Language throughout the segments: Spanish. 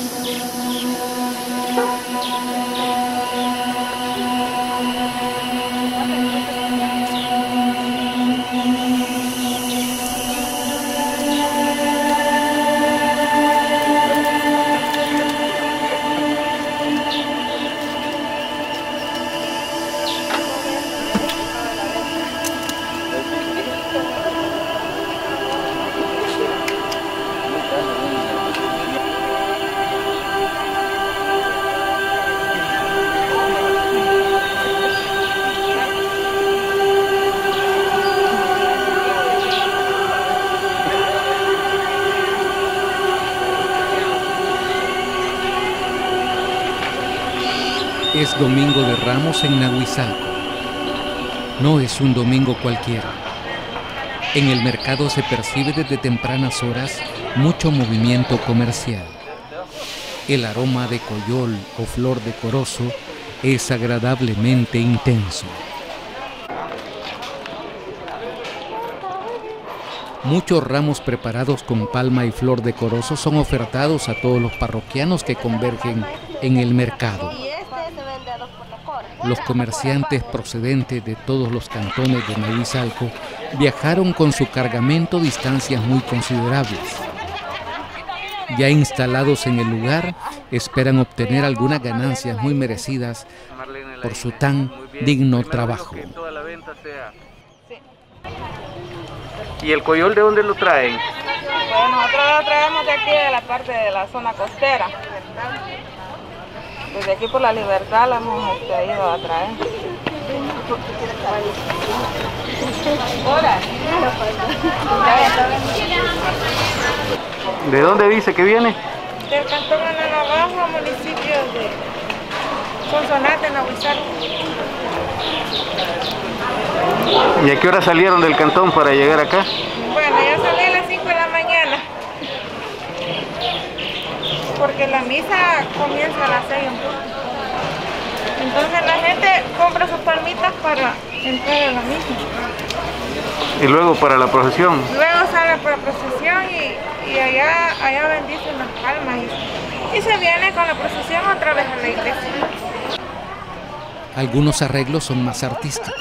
Música Domingo de Ramos en Nahuizalco. No es un domingo cualquiera. En el mercado se percibe desde tempranas horas mucho movimiento comercial. El aroma de coyol o flor de corozo es agradablemente intenso. Muchos ramos preparados con palma y flor de corozo son ofertados a todos los parroquianos que convergen en el mercado. Los comerciantes procedentes de todos los cantones de Nahuizalco viajaron con su cargamento distancias muy considerables. Ya instalados en el lugar, esperan obtener algunas ganancias muy merecidas por su tan digno trabajo. ¿Y el coyol de dónde lo traen? Bueno, nosotros lo traemos de aquí, de la parte de la zona costera. Desde aquí por la libertad la hemos este, ido a traer. ¿De dónde dice que viene? Del cantón de Navajo, municipio de Sonsonate, Nahuizalco. ¿Y a qué hora salieron del cantón para llegar acá? Bueno, yo salí a las 5 de la mañana. Porque la misa comienza a las 6 un poco. Entonces la gente compra sus palmitas para entrar a la misa. Y luego para la procesión. Luego sale para la procesión y, y allá, allá bendicen las palmas y, y se viene con la procesión otra vez a la iglesia. Algunos arreglos son más artísticos,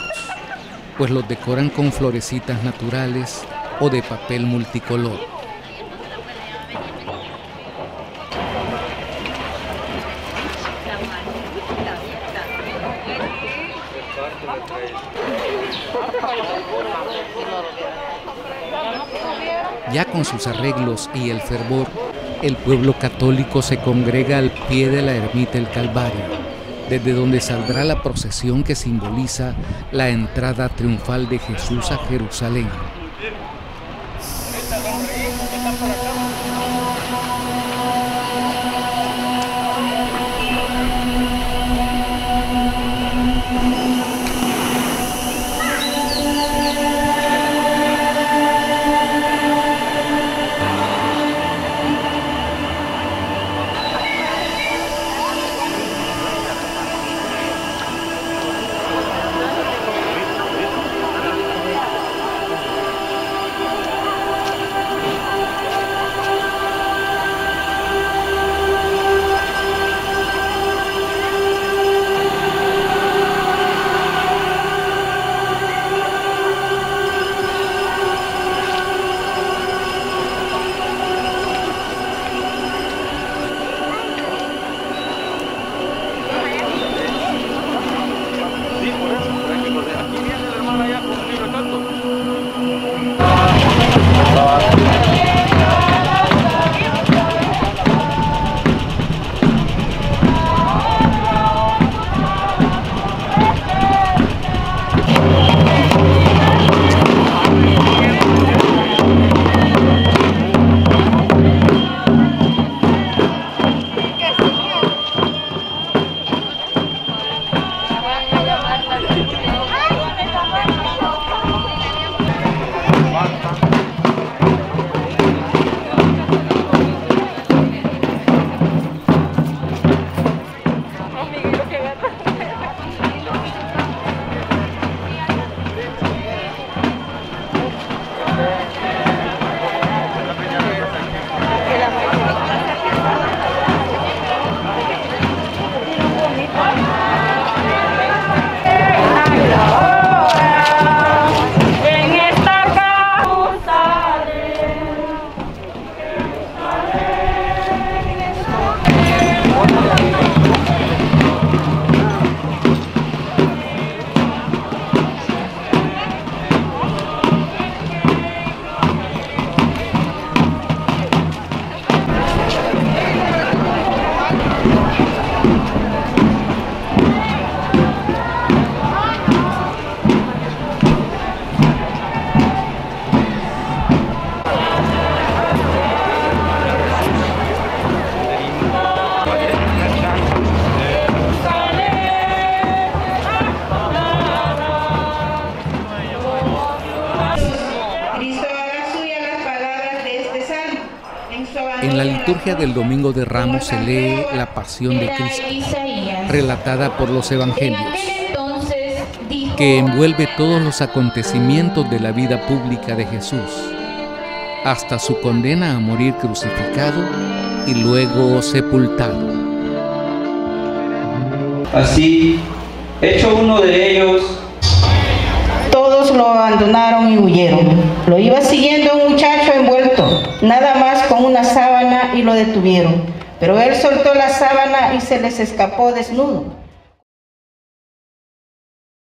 pues los decoran con florecitas naturales o de papel multicolor. Ya con sus arreglos y el fervor, el pueblo católico se congrega al pie de la ermita del Calvario, desde donde saldrá la procesión que simboliza la entrada triunfal de Jesús a Jerusalén. Liturgia del Domingo de Ramos se lee la pasión de Cristo, relatada por los evangelios, que envuelve todos los acontecimientos de la vida pública de Jesús, hasta su condena a morir crucificado y luego sepultado. Así, hecho uno de ellos, todos lo abandonaron y huyeron. Lo iba siguiendo un muchacho envuelto, nada una sábana y lo detuvieron. Pero él soltó la sábana y se les escapó desnudo.